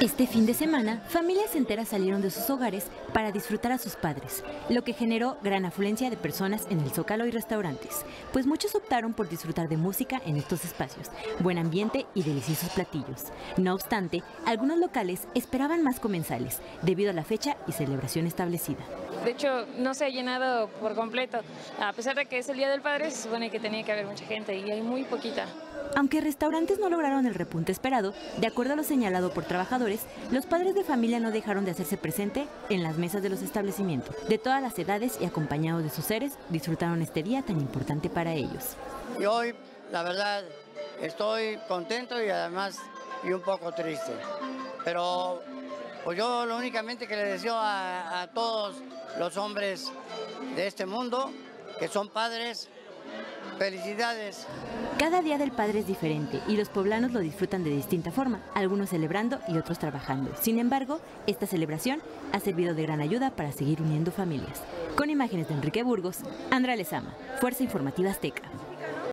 Este fin de semana, familias enteras salieron de sus hogares para disfrutar a sus padres, lo que generó gran afluencia de personas en el Zócalo y restaurantes, pues muchos optaron por disfrutar de música en estos espacios, buen ambiente y deliciosos platillos. No obstante, algunos locales esperaban más comensales, debido a la fecha y celebración establecida. De hecho, no se ha llenado por completo. A pesar de que es el Día del Padre, se supone que tenía que haber mucha gente y hay muy poquita. Aunque restaurantes no lograron el repunte esperado, de acuerdo a lo señalado por trabajadores, los padres de familia no dejaron de hacerse presente en las mesas de los establecimientos. De todas las edades y acompañados de sus seres, disfrutaron este día tan importante para ellos. Y hoy, la verdad, estoy contento y además y un poco triste. Pero pues yo lo únicamente que le deseo a, todos los hombres de este mundo, que son padres, Felicidades. Cada día del padre es diferente y los poblanos lo disfrutan de distinta forma, algunos celebrando y otros trabajando. Sin embargo, esta celebración ha servido de gran ayuda para seguir uniendo familias. Con imágenes de Enrique Burgos, Andrea Lezama, Fuerza Informativa Azteca.